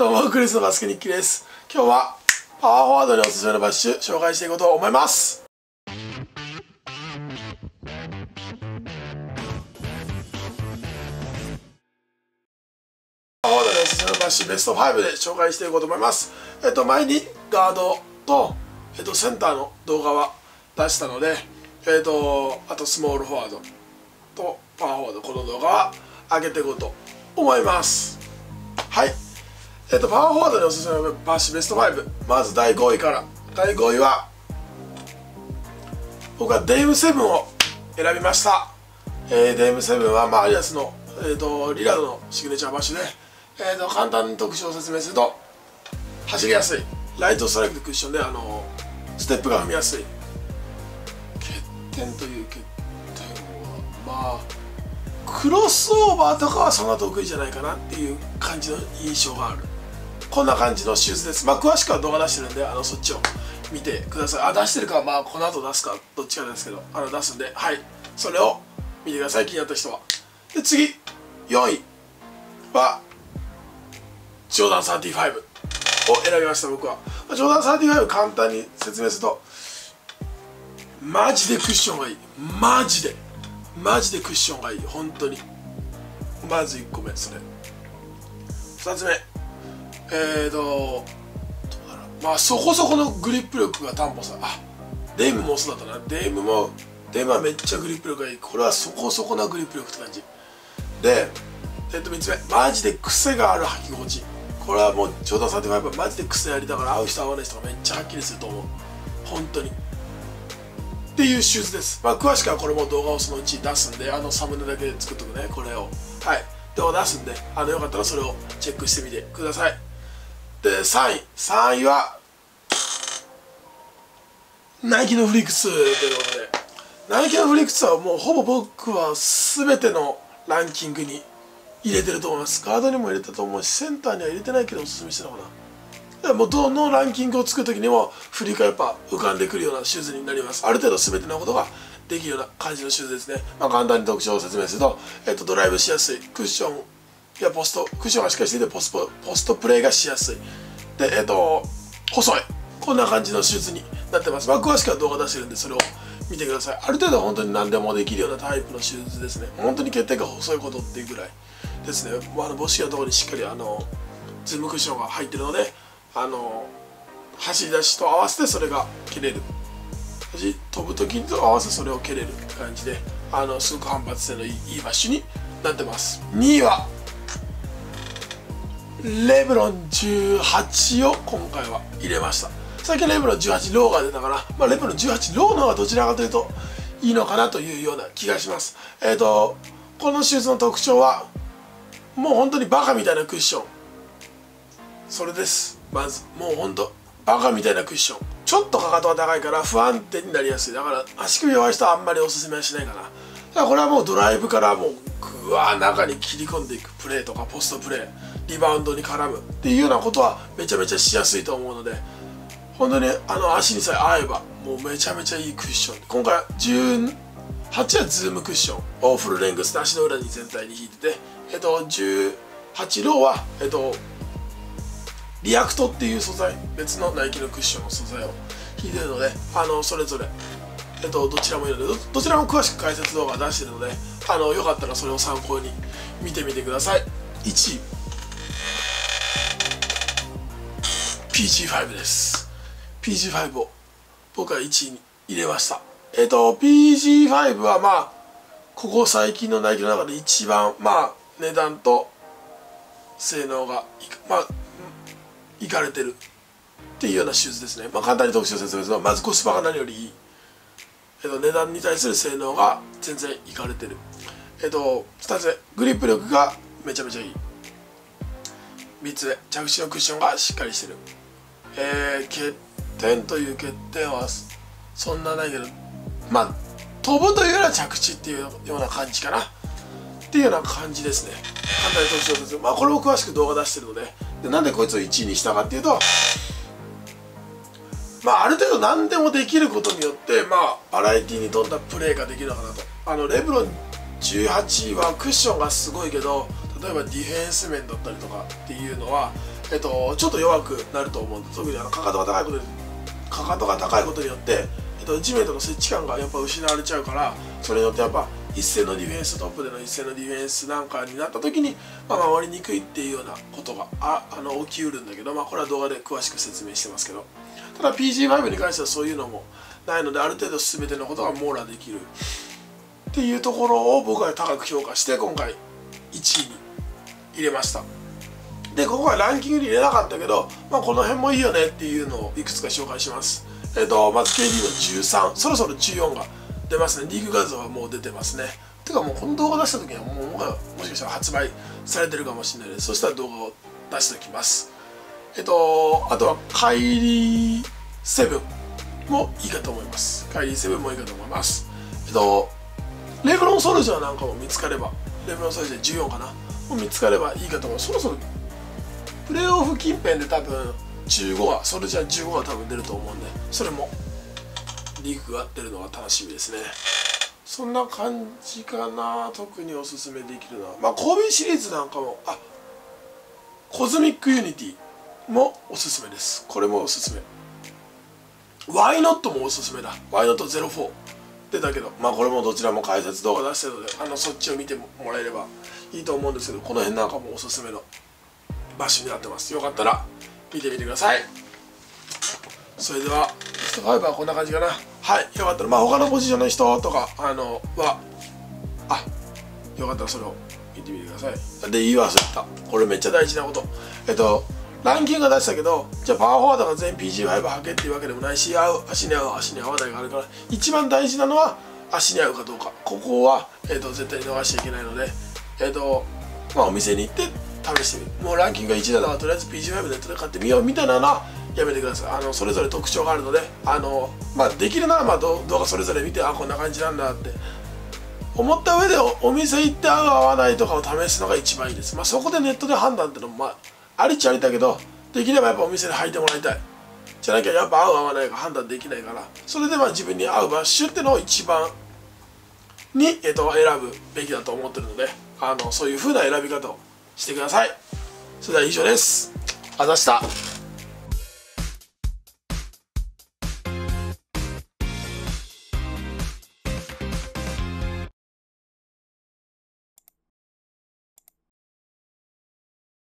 どうもクリスのバスケ日記です。今日はパワーフォワードにおすすめのバッシュ紹介していこうと思います。パワーフォワードにおすすめのバッシュベスト5で紹介していこうと思います。えっと前にガードと、えっと、センターの動画は出したのでえっとあとスモールフォワードとパワーフォワードこの動画は上げていこうと思います。えっとパワーフォワードにおすすめのバッシュベスト5まず第5位から。第5位は僕は Dame 7を選びました、えー、 Dame 7は、まあ、アディダスの、えーと、リラードのシグネチャーバッシュで、えーと、簡単に特徴を説明すると走りやすい。ライトストライククッションであのステップが踏みやすい。欠点という欠点はまあクロスオーバーとかはそんな得意じゃないかなっていう感じの印象がある。こんな感じのシューズです。まあ詳しくは動画出してるんであのそっちを見てください。あ出してるか。まあこの後出すかどっちかですけど。あの出すんで。はい。それを見てください。気になった人は。で次。4位。はジョーダン35を選びました僕は。ジョーダン35簡単に説明すると。マジでクッションがいい。マジで。マジでクッションがいい。本当に。まず1個目それ。2つ目えーとまあそこそこのグリップ力が担保さあ Dame もそうだったな。 Dame も Dame はめっちゃグリップ力がいい。これはそこそこなグリップ力って感じ。でえっと3つ目。マジで癖がある履き心地。これはもうジョーダン35はマジで癖ありだから合う人合わない人がめっちゃはっきりすると思う。本当に。っていうシューズです、まあ、詳しくはこれも動画をそのうち出すんであのサムネだけ作っとくね。これを。はい。動画出すんであのよかったらそれをチェックしてみてください。で3位。3位はナイキのフリックスということでナイキのフリックスはもうほぼ僕は全てのランキングに入れてると思います。ガードにも入れたと思うしセンターには入れてないけどおすすめしてたかな。もうどのランキングを作る時にも振りがやっぱ浮かんでくるようなシューズになります。ある程度全てのことができるような感じのシューズですね、まあ、簡単に特徴を説明すると、えっと、ドライブしやすい。クッションやポストクッションがしっかりしていてポスポポストプレーがしやすい。でえっと細い。こんな感じのシューズになってます、まあ、詳しくは動画出してるんでそれを見てください。ある程度本当に何でもできるようなタイプのシューズですね。本当に決定が細いことっていうぐらいですね、まあ、あの母子のところにしっかりあのズームクッションが入ってるのであの走り出しと合わせてそれが蹴れる。飛ぶ時と合わせそれを蹴れるって感じであのすごく反発性のいいいいバッシュになってます。2位はレブロン18を今回は入れました。最近レブロン18ローが出たから、まあ、レブロン18ローの方がどちらかというといいのかなというような気がします。えっ、ー、とこのシューズの特徴はもう本当にバカみたいなクッション。それです。まずもうほんとバカみたいなクッション。ちょっとかかとが高いから不安定になりやすい。だから足首弱い人はあんまりおすすめはしないかなだからこれはもうドライブからもうぐわー中に切り込んでいくプレーとかポストプレー。リバウンドに絡むっていうようなことはめちゃめちゃしやすいと思うので本当にあの足にさえ合えばもうめちゃめちゃいいクッション。今回18は Zoom クッション。をフルレングスで足の裏に全体に引いててえっと18ローはえっと React っていう素材別のナイキのクッションの素材を引いてるのであのそれぞれ、えっと、どちらもいるのでどちらも詳しく解説動画出してるのであのよかったらそれを参考に見てみてください。1 PG5 です。PG5 を僕は1位に入れました。えっと PG5 はまあここ最近のナイキの中で一番まあ値段と性能がまあいかれてるっていうようなシューズですね、まあ、簡単に特徴を説明するとまずコスパが何よりいい、えっと、値段に対する性能が全然いかれてる。えっと2つ目グリップ力がめちゃめちゃいい。3つ目着地のクッションがしっかりしてる。えー、欠点という欠点はそんなないけどまあ飛ぶというよりは着地っていうような感じかな。っていうような感じですね。簡単に特徴を説明まあこれも詳しく動画出してるので。でなんでこいつを1位にしたかっていうとまあある程度何でもできることによってまあバラエティーに富んだプレーができるのかなと。あのレブロン18はクッションがすごいけど例えばディフェンス面だったりとかっていうのはえっと、ちょっと弱くなると思うんで特にあのかかとが高いことかかとが高いことによって、えっと、地面との接地感がやっぱ失われちゃうからそれによってやっぱ一斉のディフェンストップでの一斉のディフェンスなんかになった時に、まあ、回りにくいっていうようなことがああの起きうるんだけど、まあ、これは動画で詳しく説明してますけど。ただ PG5 に関してはそういうのもないのである程度全てのことが網羅できるっていうところを僕は高く評価して今回1位に入れました。でここはランキングに入れなかったけど、まあ、この辺もいいよねっていうのをいくつか紹介します。えっ、ー、とまず KD の13そろそろ14が出ますね。リーグ画像はもう出てますね。てかもうこの動画出した時にはもうもしかしたら発売されてるかもしれないですそしたら動画を出しておきます。えっとあとはカイリー7もいいかと思います。カイリー7もいいかと思います。えっとレブロン・ソルジャーなんかも見つかればレブロン・ソルジャー14かな？も見つかればいいかと思う。そろそろプレーオフ近辺で多分15はソルジャー15は多分出ると思うんでそれもリーグが出るのが楽しみですね。そんな感じかな特におすすめできるのは。まあ神戸シリーズなんかもあCosmic Unity もおすすめです。これもおすすめ。 Why Not もおすすめだ。 Why Not 04出たけど。まあこれもどちらも解説動画出してるのであのそっちを見てもらえればいいと思うんですけどこの辺なんかもおすすめの。バッシュになってます。よかったら見てみてください。それではベスト5はこんな感じかな。はいよかったらまあ他のポジションの人とかあのはあよかったらそれを見てみてください。で言い忘れた。これめっちゃ大事なこと。えっとランキングが出したけどじゃあパワーフォワードが全 PG5 履けっていうわけでもないし合う足に合う足に合わないがあるから一番大事なのは足に合うかどうか。ここは、えーと、絶対に逃しちゃいけないのでえっ、ー、とまあお店に行って試してみもうランキングが1だ。からとりあえず PG5 で買ってみよう。みたいなのはやめてください。あのそれぞれ特徴があるのであの、まあ、できるならまあ動画それぞれ見てあこんな感じなんだって。思った上でお店行って合う合わないとかを試すのが一番いいです、まあ、そこでネットで判断ってのもまあありっちゃありだけどできればやっぱお店で履いてもらいたい。じゃなきゃやっぱ合う合わないか判断できないから。それでまあ自分に合うバッシュってのを一番に、えっと、選ぶべきだと思ってるのであのそういう風な選び方をしてください。それでは以上です。あざした。